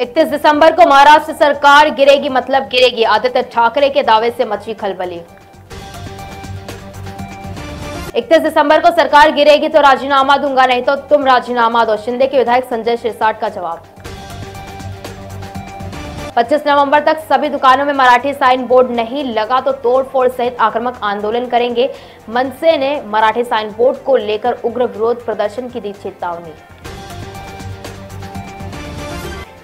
इकतीस दिसंबर को महाराष्ट्र सरकार गिरेगी मतलब गिरेगी। आदित्य ठाकरे के दावे से मची खलबली। इकतीस दिसंबर को सरकार गिरेगी तो राजीनामा दूँगा, नहीं तो तुम राजीनामा दो। शिंदे के विधायक संजय सिरसाट का जवाब। 25 नवंबर तक सभी दुकानों में मराठी साइन बोर्ड नहीं लगा तो तोड़फोड़ सहित आक्रामक आंदोलन करेंगे। मनसे ने मराठी साइन बोर्ड को लेकर उग्र विरोध प्रदर्शन की दी चेतावनी।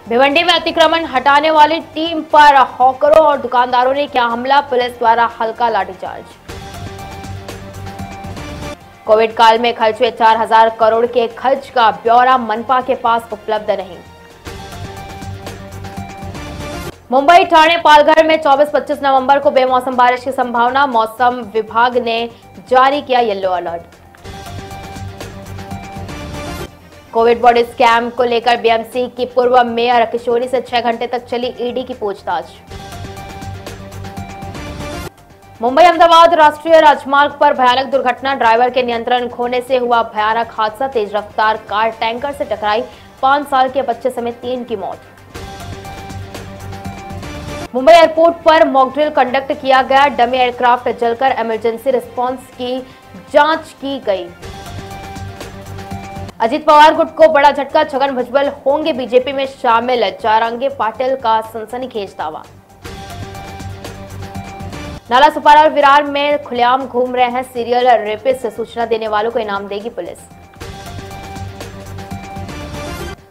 भिवंडी में अतिक्रमण हटाने वाली टीम पर हॉकरों और दुकानदारों ने किया हमला, पुलिस द्वारा हल्का लाठीचार्ज। कोविड काल में खर्च हुए चार हज़ार करोड़ के खर्च का ब्यौरा मनपा के पास उपलब्ध नहीं। मुंबई ठाणे पालघर में 24-25 नवंबर को बेमौसम बारिश की संभावना, मौसम विभाग ने जारी किया yellow alert. Covid body scam को लेकर बीएमसी की पूर्व मेयर किशोरी से छह घंटे तक चली ईडी की पूछताछ। मुंबई अहमदाबाद राष्ट्रीय राजमार्ग पर भयानक दुर्घटना, ड्राइवर के नियंत्रण खोने से हुआ भयानक हादसा, तेज रफ्तार कार टैंकर से टकराई पाँच साल के बच्चे समेत तीन की मौत। मुंबई एयरपोर्ट पर मॉकड्रिल कंडक्ट किया गया, डमी एयरक्राफ्ट जलकर इमरजेंसी रिस्पांस की जाँच की गई। अजीत पवार गुट को बड़ा झटका, छगन भुजबल होंगे बीजेपी में शामिल। चारंगे पाटिल का सनसनीखेज दावा। नाला सुपारा और विरार में खुलेआम घूम रहे हैं सीरियल रेपिस्ट, सूचना देने वालों को इनाम देगी पुलिस।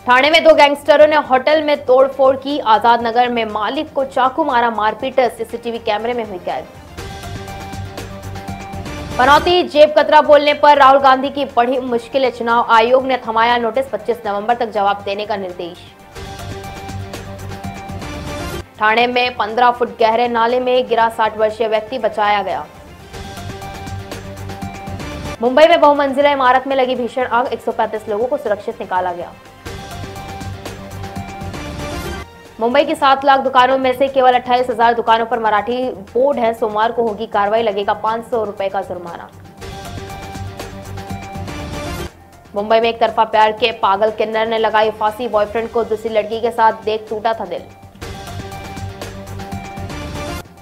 थाने में दो गैंगस्टरों ने होटल में तोड़फोड़ की। आज़ाद नगर में मालिक को चाकू मारा मारपीट, सीसीटीवी कैमरे में हुई कैद। पनौती जेब कतरा बोलने पर राहुल गांधी की बड़ी मुश्किल। चुनाव आयोग ने थमाया नोटिस 25 नवंबर तक जवाब देने का निर्देश। ठाणे में 15 फुट गहरे नाले में गिरा 60 वर्षीय व्यक्ति बचाया गया। मुंबई में बहुमंजिला इमारत में लगी भीषण आग 135 लोगों को सुरक्षित निकाला गया। मुंबई की सात लाख दुकानों में से केवल अट्ठाईस हज़ार दुकानों पर मराठी बोर्ड है। सोमवार को होगी कार्रवाई, लगेगा पाँच सौ रुपए का जुर्माना। मुंबई में एक तरफा प्यार के पागल किन्नर ने लगाई फांसी। बॉयफ्रेंड को दूसरी लड़की के साथ देख टूटा था दिल।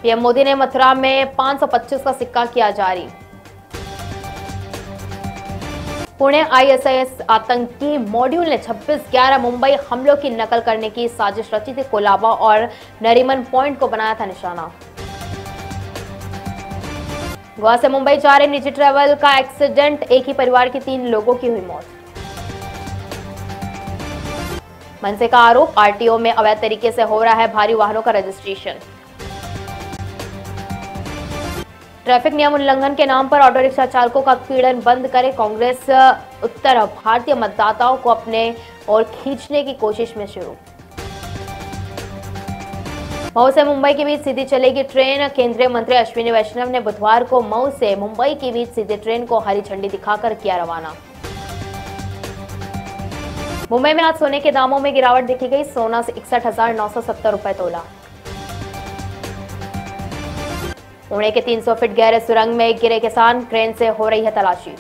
पीएम मोदी ने मथुरा में 525 का सिक्का किया जारी। पुणे आईएसआईएस आतंकी मॉड्यूल ने 26-11 मुंबई हमलों की नकल करने की साजिश रची थी कोलाबा और नरीमन पॉइंट को बनाया था निशाना। गोवा से मुंबई जा रहे निजी ट्रेवल का एक्सीडेंट, एक ही परिवार के तीन लोगों की हुई मौत। मनसे का आरोप, आरटीओ में अवैध तरीके से हो रहा है भारी वाहनों का रजिस्ट्रेशन। ट्रैफ़िक नियम उल्लंघन के नाम पर ऑटो रिक्शा चालकों का पीड़न बंद करे कांग्रेस। उत्तर, भारतीय मतदाताओं को अपने और खींचने की कोशिश में शुरू। मऊ से मुंबई के बीच सीधी चलेगी ट्रेन। केंद्रीय मंत्री अश्विनी वैष्णव ने बुधवार को मऊ से मुंबई के बीच सीधी ट्रेन को हरी झंडी दिखाकर किया रवाना। मुंबई में आज सोने के दामों में गिरावट देखी गई। सोना से इकसठ हज़ार नौ सौ सत्तर रुपए तोला। पुणे के 300 फीट गहरे सुरंग में गिरे किसान, क्रेन से हो रही है तलाशी।